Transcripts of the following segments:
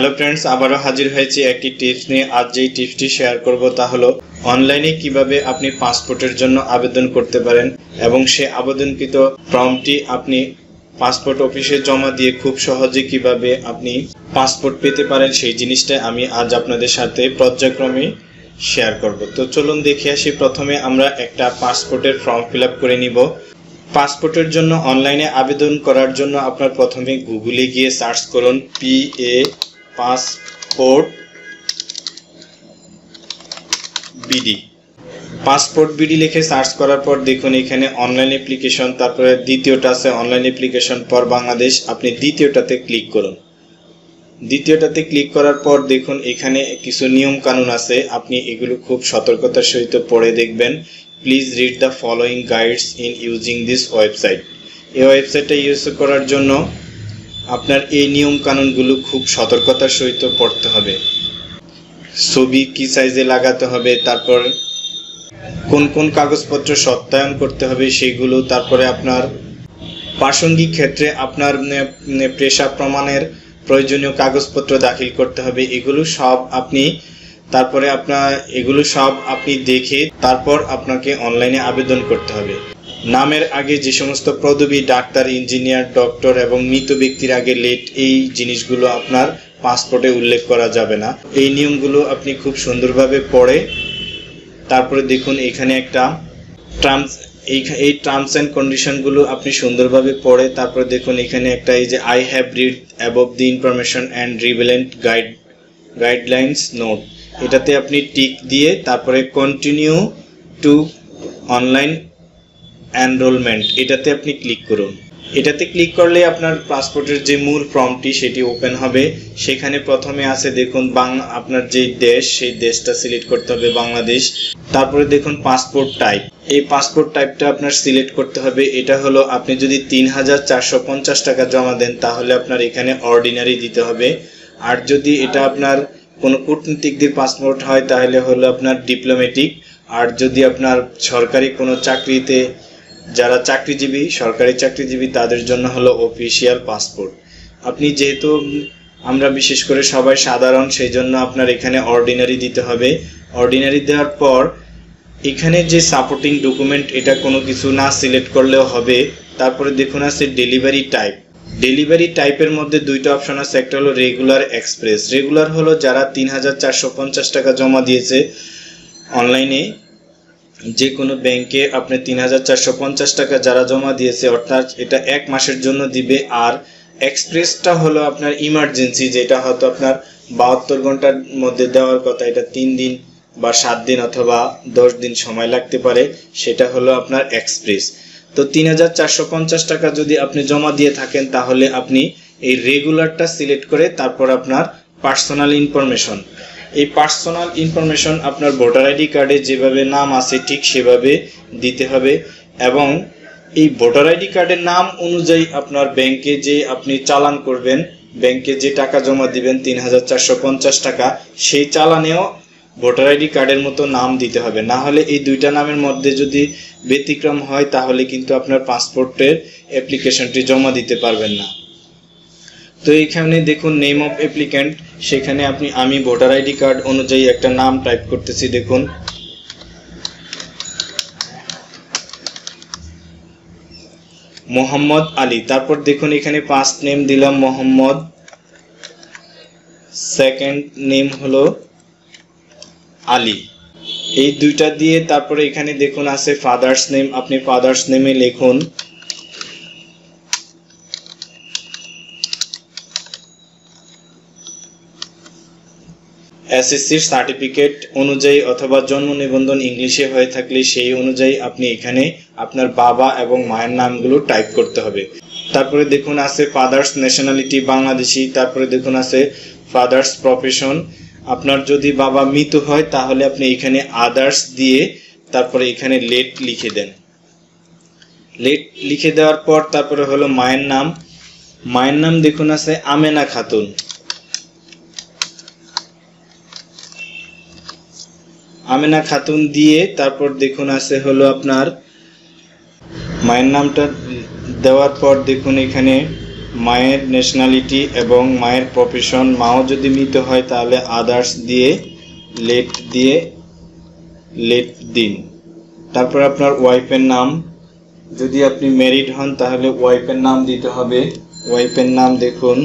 Hello friends আবারও হাজির হয়েছি একটি টিপস নিয়ে। আজ যেই টিপসটি শেয়ার করব তা হলো অনলাইনে কীভাবে আপনি পাসপোর্টের জন্য আবেদন করতে পারেন এবং সে আবেদনকৃত ফর্মটি আপনি পাসপোর্ট অফিসে জমা দিয়ে খুব সহজে কীভাবে আপনি পাসপোর্ট পেতে পারেন সেই জিনিসটা আমি আজ আপনাদের সাথে পর্যায়ক্রমে শেয়ার করব। তো চলুন দেখে আসি, প্রথমে আমরা একটা পাসপোর্টের ফর্ম ফিল করে নিব। পাসপোর্টের জন্য অনলাইনে আবেদন করার জন্য আপনার প্রথমে গুগলে গিয়ে সার্চ করুন P A passport BD. Passport BD লিখে সার্চ করার পর দেখুন এখানে অনলাইন অ্যাপ্লিকেশন, তারপরে দ্বিতীয়টা আছে অনলাইন অ্যাপ্লিকেশন পর বাংলাদেশ। আপনি দ্বিতীয়টাতে ক্লিক করুন। দ্বিতীয়টাতে ক্লিক করার পর দেখুন এখানে কিছু নিয়ম কানুন আছে। আপনি এগুলো খুব সতর্কতার সহিত পড়ে দেখবেন। Please read the following guides in using this website এই ওয়েবসাইটটা ইউজ করার জন্য আপনার এই নিয়ম কানুনগুলো খুব সতর্কতার সহিত পড়তে হবে। ছবি কি সাইজে লাগাতে হবে, তারপর কোন কোন কাগজপত্র সত্যায়ন করতে হবে সেগুলো, তারপরে আপনার প্রাসঙ্গিক ক্ষেত্রে আপনার পেশা প্রমাণের প্রয়োজনীয় কাগজপত্র দাখিল করতে হবে, এগুলো সব আপনি, তারপরে আপনার, এগুলো সব আপনি দেখে তারপর আপনাকে অনলাইনে আবেদন করতে হবে। নামের আগে যে সমস্ত পদবি ডাক্তার, ইঞ্জিনিয়ার, ডক্টর এবং মৃত ব্যক্তির আগে লেট এই জিনিসগুলো আপনার পাসপোর্টে উল্লেখ করা যাবে না। এই নিয়মগুলো আপনি খুব সুন্দরভাবে পড়ে, তারপরে দেখুন এখানে একটা টার্মস এই এই টার্মস অ্যান্ড কন্ডিশনগুলো আপনি সুন্দরভাবে পড়ে, তারপরে দেখুন এখানে একটা এই যে I have read above the information and relevant guide guidelines note এটাতে আপনি টিক দিয়ে তারপরে কন্টিনিউ টু অনলাইন এনরোলমেন্ট এটাতে আপনি ক্লিক করুন। এটাতে ক্লিক করলে আপনার পাসপোর্টের যে মূল ফর্মটি সেটি ওপেন হবে। সেখানে প্রথমে আছে দেখুন বাংলা আপনার যে দেশ, সেই দেশটা সিলেক্ট করতে হবে বাংলাদেশ। তারপরে দেখুন পাসপোর্ট টাইপ এই পাসপোর্ট টাইপটা আপনার সিলেক্ট করতে হবে। এটা হলো আপনি যদি তিন হাজার চারশো পঞ্চাশ টাকা জমা দেন, তাহলে আপনার এখানে অর্ডিনারি দিতে হবে। আর যদি এটা আপনার কোনো কূটনীতিকদের পাসপোর্ট হয়, তাহলে হলো আপনার ডিপ্লোমেটিক আর যদি আপনার সরকারি কোনো চাকরিতে যারা চাকরিজীবী, সরকারি চাকরিজীবী, তাদের জন্য হলো অফিসিয়াল পাসপোর্ট আপনি যেহেতু আমরা বিশেষ করে সবাই সাধারণ সেই জন্য আপনার এখানে অর্ডিনারি দিতে হবে। অর্ডিনারি দেওয়ার পর এখানে যে সাপোর্টিং ডকুমেন্ট এটা কোনো কিছু না সিলেক্ট করলেও হবে। তারপরে দেখুন আছে ডেলিভারি টাইপ ডেলিভারি টাইপের মধ্যে দুইটা অপশন আছে, একটা হলো রেগুলার এক্সপ্রেস রেগুলার হলো যারা তিন হাজার চারশো পঞ্চাশ টাকা জমা দিয়েছে অনলাইনে যে কোনো ব্যাংকে আপনি তিন হাজার চারশো পঞ্চাশ টাকা যারা জমা দিয়েছে, অর্থাৎ এটা এক মাসের জন্য দিবে। আর এক্সপ্রেসটা হলো আপনার ইমার্জেন্সি, যেটা হয়তো আপনার বাহাত্তর ঘণ্টার মধ্যে দেওয়ার কথা, এটা তিন দিন বা সাত দিন অথবা দশ দিন সময় লাগতে পারে, সেটা হলো আপনার এক্সপ্রেস। তো তিন হাজার চারশো পঞ্চাশ টাকা যদি আপনি জমা দিয়ে থাকেন, তাহলে আপনি এই রেগুলারটা সিলেক্ট করে তারপর আপনার পার্সোনাল ইনফরমেশন এই পার্সোনাল ইনফরমেশন আপনার ভোটার আইডি কার্ডে যেভাবে নাম আছে ঠিক সেভাবে দিতে হবে এবং এই ভোটার আইডি কার্ডের নাম অনুযায়ী আপনার ব্যাংকে যে আপনি চালান করবেন ব্যাংকে যে টাকা জমা দিবেন তিন হাজার চারশো পঞ্চাশ টাকা, সেই চালানেও ভোটার আইডি কার্ডের মতো নাম দিতে হবে। না হলে এই দুইটা নামের মধ্যে যদি ব্যতিক্রম হয়, তাহলে কিন্তু আপনার পাসপোর্টের অ্যাপ্লিকেশনটি জমা দিতে পারবেন না। তো এইখানে দেখুন নেম অফ অ্যাপ্লিক্যান্ট সেখানে আপনি আমি ভোটার আইডি কার্ড অনুযায়ী একটা নাম টাইপ করতেছি, দেখুন। মোহাম্মদ আলী। তারপর দেখুন, এখানে ফার্স্ট নেম দিলাম মোহাম্মদ। সেকেন্ড নেম হলো আলী। এই দুইটা দিয়ে তারপরে এখানে দেখুন, আছে ফাদার্স নেম আপনি ফাদার্স নেমে লিখুন। এসএসসির সার্টিফিকেট অনুযায়ী অথবা জন্ম নিবন্ধন ইংলিশে হয়ে থাকলে সেই অনুযায়ী আপনি এখানে আপনার বাবা এবং মায়ের নামগুলো টাইপ করতে হবে। তারপরে দেখুন আছে ফাদার্স ন্যাশনালিটি বাংলাদেশি, তারপরে দেখুন আছে ফাদার্স প্রফেশন। আপনার যদি বাবা মৃত হয় তাহলে আপনি এখানে আদার্স দিয়ে তারপরে এখানে লেট লিখে দেন। লেট লিখে দেওয়ার পর তারপরে হলো মায়ের নাম। মায়ের নাম দেখুন আছে আমেনা খাতুন। আমেনা খাতুন দিয়ে তারপর দেখুন আছে হলো আপনার মায়ের নামটা দেওয়ার পর দেখুন এখানে মায়ের ন্যাশনালিটি এবং মায়ের প্রফেশন মাও যদি মৃত হয় তাহলে আদার্স দিয়ে লেট দিয়ে লেট দিন। তারপর আপনার ওয়াইফের নাম, যদি আপনি ম্যারিড হন তাহলে ওয়াইফের নাম দিতে হবে। ওয়াইফের নাম দেখুন।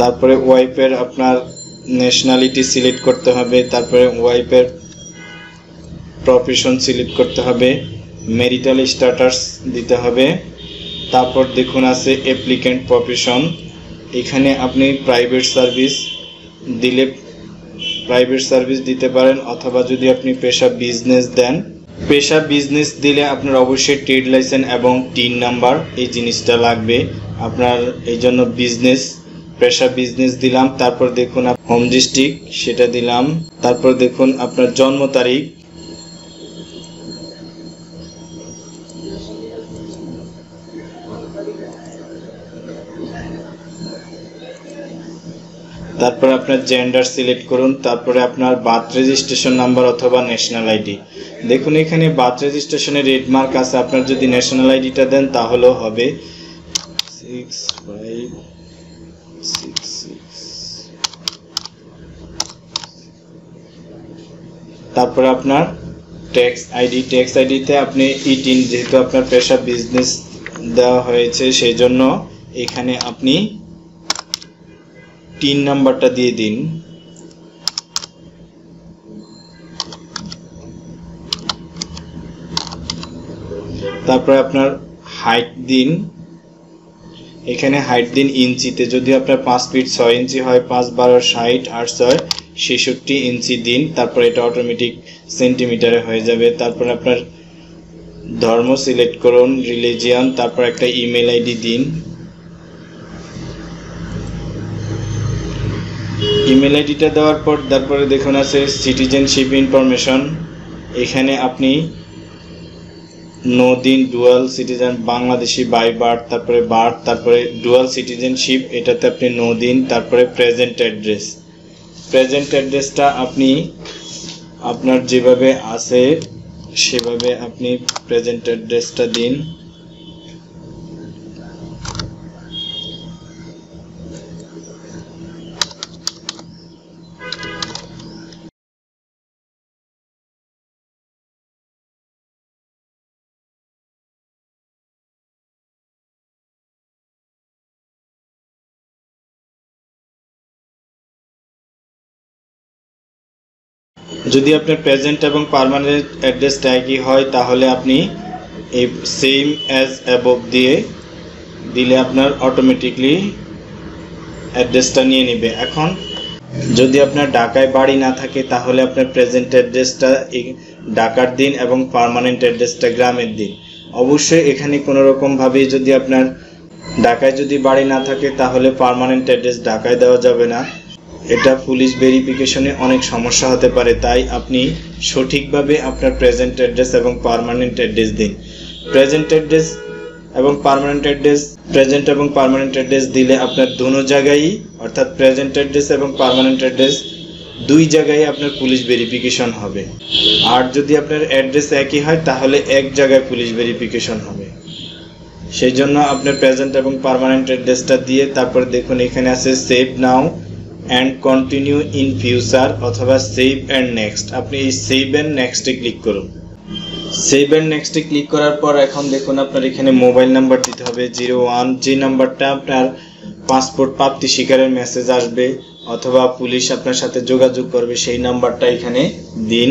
তারপরে ওয়াইফের আপনার ন্যাশনালিটি সিলেক্ট করতে হবে, তারপরে ওয়াইফের প্রফেশন সিলেক্ট করতে হবে মেরিটাল স্ট্যাটাস দিতে হবে, তারপর দেখুন আছে অ্যাপ্লিক্যান্ট প্রফেশন এখানে আপনি প্রাইভেট সার্ভিস দিলে প্রাইভেট সার্ভিস দিতে পারেন অথবা যদি আপনি পেশা বিজনেস দেন, পেশা বিজনেস দিলে আপনার অবশ্যই ট্রেড লাইসেন্স এবং টিন নাম্বার এই জিনিসটা লাগবে, আপনার এই জন্য বিজনেস পেশা বিজনেস দিলাম, তারপর দেখুন হোম ডিস্ট্রিক্ট সেটা দিলাম, তারপর দেখুন আপনার জন্ম তারিখ। তারপরে আপনার জেন্ডার সিলেক্ট করুন, তারপরে আপনার বার্থ রেজিস্ট্রেশন নাম্বার অথবা ন্যাশনাল আইডি দেখুন এখানে বার্থ রেজিস্ট্রেশনে রেড মার্ক আছে, আপনার যদি ন্যাশনাল আইডিটা দেন তাহলেও হবে। সিক্স ফাইভ সিক্স তারপরে আপনার ট্যাক্স আইডি ট্যাক্স আইডিতে আপনি ইটিন যেহেতু আপনার পেশা বিজনেস দেওয়া হয়েছে সেই জন্য এখানে আপনি তিন নাম্বারটা দিয়ে দিন। তারপরে আপনার হাইট দিন। এখানে হাইট দিন ইঞ্চিতে, যদি আপনার পাঁচ ফিট ছয় ইঞ্চি হয়, পাঁচ, বারো, ষাট আট ছয় ছেষট্টি ইঞ্চি দিন, তারপর এটা অটোমেটিক সেন্টিমিটারে হয়ে যাবে। তারপর আপনার ধর্ম সিলেক্ট করুন রিলিজিয়ান তারপর একটা ইমেল আইডি দিন। ইমেল আইডিটা দেওয়ার পর, তারপরে দেখুন আছে সিটিজেনশিপ ইনফরমেশন এখানে আপনি নো দিন dual citizen Bangladeshi by birth তারপরে বার্থ তারপরে ডুয়াল সিটিজেনশিপ এটাতে আপনি নো দিন তারপরে প্রেজেন্ট অ্যাড্রেস প্রেজেন্ট অ্যাড্রেসটা আপনি, আপনার যেভাবে আছে, সেভাবে আপনি প্রেজেন্ট অ্যাড্রেসটা দিন। যদি আপনার প্রেজেন্ট এবং পার্মানেন্ট অ্যাড্রেসটা একই হয়, তাহলে আপনি এই সেম অ্যাজ অ্যাবভ দিয়ে দিলে আপনার অটোমেটিকলি অ্যাড্রেসটা নিয়ে নেবে। এখন যদি আপনার ঢাকায় বাড়ি না থাকে, তাহলে আপনার প্রেজেন্ট অ্যাড্রেসটা ঢাকার দিন এবং পার্মানেন্ট অ্যাড্রেসটা গ্রামের দিন। অবশ্যই এখানে কোনো রকমভাবে যদি আপনার ঢাকায় যদি বাড়ি না থাকে, তাহলে পার্মানেন্ট অ্যাড্রেস ঢাকায় দেওয়া যাবে না। এটা পুলিশ ভেরিফিকেশনে অনেক সমস্যা হতে পারে, তাই আপনি সঠিকভাবে আপনার প্রেজেন্ট অ্যাড্রেস এবং পার্মানেন্ট অ্যাড্রেস দিন। প্রেজেন্ট অ্যাড্রেস এবং পার্মানেন্ট অ্যাড্রেস প্রেজেন্ট এবং পার্মানেন্ট অ্যাড্রেস দিলে আপনার দোনো জায়গায় অর্থাৎ প্রেজেন্ট অ্যাড্রেস এবং পার্মানেন্ট অ্যাড্রেস দুই জায়গায় আপনার পুলিশ ভেরিফিকেশন হবে। আর যদি আপনার অ্যাড্রেস একই হয়, তাহলে এক জায়গায় পুলিশ ভেরিফিকেশন হবে। সেই জন্য আপনার প্রেজেন্ট এবং পার্মানেন্ট অ্যাড্রেসটা দিয়ে তারপর দেখুন, এখানে আছে save now and continue in future অথবা সেভ অ্যান্ড নেক্সট আপনি এই সেভ অ্যান্ড নেক্সটে ক্লিক করুন। সেভ অ্যান্ড নেক্সটে ক্লিক করার পর এখন দেখুন আপনার এখানে মোবাইল নাম্বার দিতে হবে জিরো ওয়ান। যে নাম্বারটা আপনার পাসপোর্ট প্রাপ্তি শিকারের মেসেজ আসবে অথবা পুলিশ আপনার সাথে যোগাযোগ করবে সেই নাম্বারটা এখানে দিন।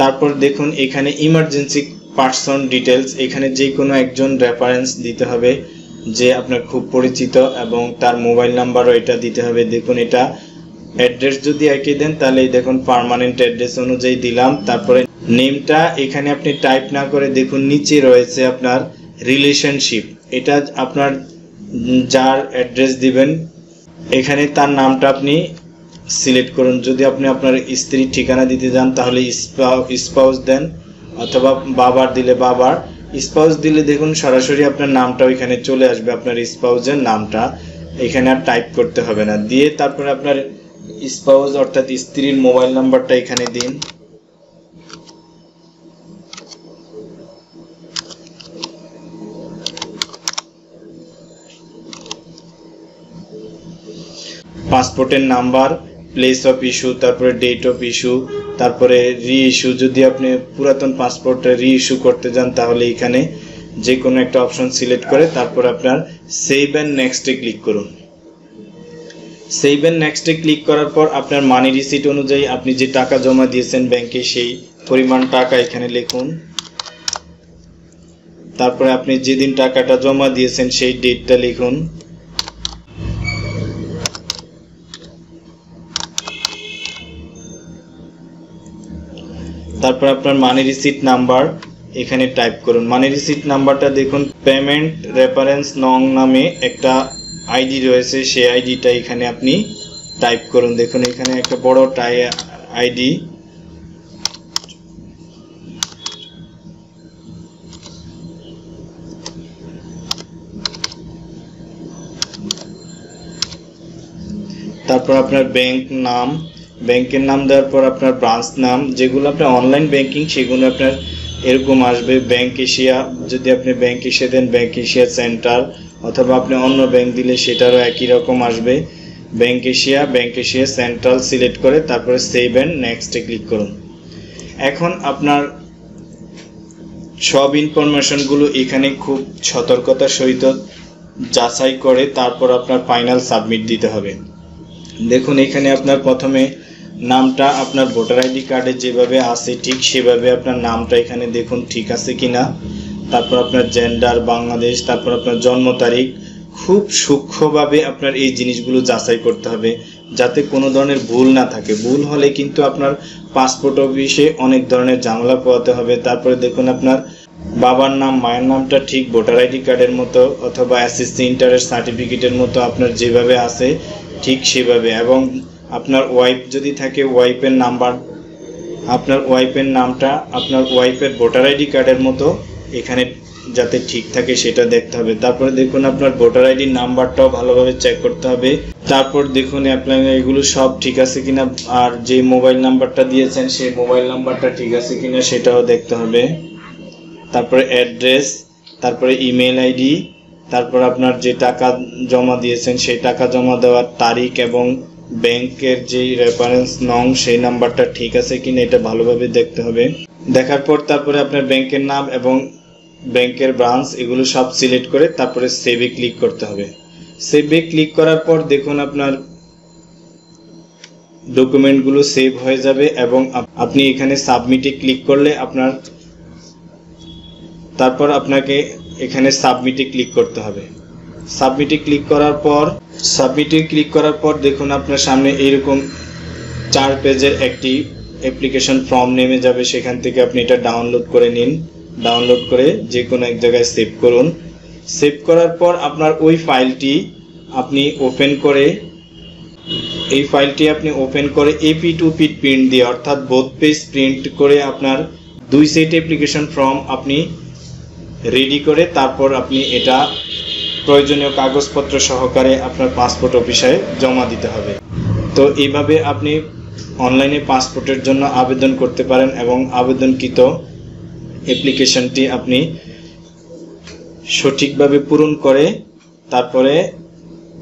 তারপর দেখুন, এখানে ইমার্জেন্সি পার্সন ডিটেলস এখানে যে কোনো একজন রেফারেন্স দিতে হবে যে আপনার খুব পরিচিত এবং তার মোবাইল নাম্বারও এটা দিতে হবে। দেখুন, এটা অ্যাড্রেস যদি একই দেন, তাহলে দেখুন পার্মানেন্ট অ্যাড্রেস অনুযায়ী দিলাম। তারপরে নেমটা এখানে আপনি টাইপ না করে দেখুন, নিচে রয়েছে আপনার রিলেশনশিপ এটা আপনার যার অ্যাড্রেস দিবেন, এখানে তার নামটা আপনি সিলেক্ট করুন, যদি আপনি আপনার স্ত্রীর ঠিকানা দিতে যান, তাহলে স্পাউস দেন, অথবা বাবার দিলে বাবার। স্পাউস দিলে দেখুন সরাসরি আপনার নামটা ওইখানে চলে আসবে, আপনার স্পাউসের নামটা। এখানে আর টাইপ করতে হবে না। দিয়ে তারপরে আপনার স্পাউস অর্থাৎ স্ত্রীর মোবাইল নাম্বারটা এখানে দিন। পাসপোর্টের নাম্বার প্লেস অফ ইস্যু তারপরে ডেট অফ ইস্যু তারপরে রি ইস্যু যদি আপনি পুরাতন পাসপোর্টটা রি ইস্যু করতে যান, তাহলে এখানে যে কোনো একটা অপশন সিলেক্ট করে তারপর আপনার সেভ অ্যান্ড নেক্সটে ক্লিক করুন। সেভ অ্যান্ড নেক্সটে ক্লিক করার পর আপনার মানি রিসিট অনুযায়ী আপনি যে টাকা জমা দিয়েছেন ব্যাংকে সেই পরিমাণ টাকা এখানে লিখুন। তারপরে আপনি যেদিন টাকাটা জমা দিয়েছেন, সেই ডেটটা লিখুন। তারপর আপনার মানি রিসিট নাম্বার এখানে টাইপ করুন। মানি রিসিট নাম্বারটা দেখুন পেমেন্ট রেফারেন্স নং নামে একটা আইডি রয়েছে, সেই আইডিটা এখানে আপনি টাইপ করুন। দেখুন, এখানে একটা বড় টাই আইডি তারপর আপনার ব্যাংক নাম ব্যাংকের নাম দেওয়ার পর আপনার ব্রাঞ্চ নাম, যেগুলো আপনার অনলাইন ব্যাংকিং সেগুলো আপনার এরকম আসবে। ব্যাংক এশিয়া যদি আপনি ব্যাংক এশিয়া দেন ব্যাংক এশিয়া সেন্টার অথবা আপনি অন্য ব্যাংক দিলে সেটারও একই রকম আসবে। Bank Asia bank Asia central select করে তারপরে সেভ অ্যান্ড নেক্সটে ক্লিক করুন। এখন আপনার সব ইনফরমেশনগুলো এখানে খুব সতর্কতার সহিত যাচাই করে তারপর আপনার ফাইনাল সাবমিট দিতে হবে। দেখুন, এখানে আপনার প্রথমে নামটা আপনার ভোটার আইডি কার্ডে যেভাবে আছে, ঠিক সেভাবে আপনার নামটা এখানে দেখুন ঠিক আছে কিনা। তারপর আপনার জেন্ডার বাংলাদেশ, তারপর আপনার জন্ম তারিখ। খুব সূক্ষ্মভাবে আপনার এই জিনিসগুলো যাচাই করতে হবে, যাতে কোনো ধরনের ভুল না থাকে। ভুল হলে কিন্তু আপনার পাসপোর্ট অফিসে অনেক ধরনের ঝামেলা পোয়াতে হবে। তারপরে দেখুন আপনার বাবার নাম, মায়ের নামটা ঠিক ভোটার আইডি কার্ডের মতো অথবা এসএসসি ইন্টারের সার্টিফিকেটের মতো আপনার যেভাবে আছে, ঠিক সেভাবে। এবং আপনার ওয়াইফ যদি থাকে ওয়াইফের নাম্বার আপনার ওয়াইফের নামটা, আপনার ওয়াইফের ভোটার আইডি কার্ডের মতো এখানে যাতে ঠিক থাকে সেটা দেখতে হবে। তারপরে দেখুন আপনার ভোটার আইডি নাম্বারটাও ভালোভাবে চেক করতে হবে। তারপর দেখুন আপনার এগুলো সব ঠিক আছে কিনা, আর যে মোবাইল নাম্বারটা দিয়েছেন সেই মোবাইল নাম্বারটা ঠিক আছে কিনা সেটাও দেখতে হবে। তারপরে অ্যাড্রেস তারপরে ইমেল আইডি তারপর আপনার যে টাকা জমা দিয়েছেন সেই টাকা জমা দেওয়ার তারিখ এবং ব্যাংকের যে রেফারেন্স নং, সেই নাম্বারটা ঠিক আছে কিনা এটা ভালোভাবে দেখতে হবে। দেখার পর তারপরে আপনার ব্যাংকের নাম এবং ব্যাংকের ব্রাঞ্চ এগুলো সব সিলেক্ট করে তারপরে সেভে ক্লিক করতে হবে। সেভে ক্লিক করার পর দেখুন আপনার ডকুমেন্টগুলো সেভ হয়ে যাবে এবং আপনি এখানে সাবমিটে ক্লিক করলে আপনার তারপর আপনাকে এখানে সাবমিটে ক্লিক করতে হবে। সাবমিটে ক্লিক করার পর সাবমিটে ক্লিক করার পর দেখুন আপনার সামনে এইরকম চার পেজের একটি অ্যাপ্লিকেশন ফর্ম নেমে যাবে। সেখান থেকে আপনি এটা ডাউনলোড করে নিন। ডাউনলোড করে যে কোনো এক জায়গায় সেভ করুন। সেভ করার পর আপনার ওই ফাইলটি আপনি ওপেন করে, এই ফাইলটি আপনি ওপেন করে এপি টু পিট প্রিন্ট দিয়ে, অর্থাৎ বোথ পেজ প্রিন্ট করে আপনার দুই সেট অ্যাপ্লিকেশন ফর্ম আপনি রেডি করে তারপর আপনি এটা প্রয়োজনীয় কাগজপত্র সহকারে আপনার পাসপোর্ট অফিসে জমা দিতে হবে। তো এইভাবে আপনি অনলাইনে পাসপোর্টের জন্য আবেদন করতে পারেন এবং আবেদনকৃত অ্যাপ্লিকেশনটি আপনি সঠিকভাবে পূরণ করে তারপরে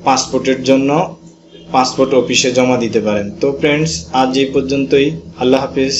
পাসপোর্টের জন্য পাসপোর্ট অফিসে জমা দিতে পারেন। তো ফ্রেন্ডস আজ এই পর্যন্তই। আল্লাহ হাফিজ।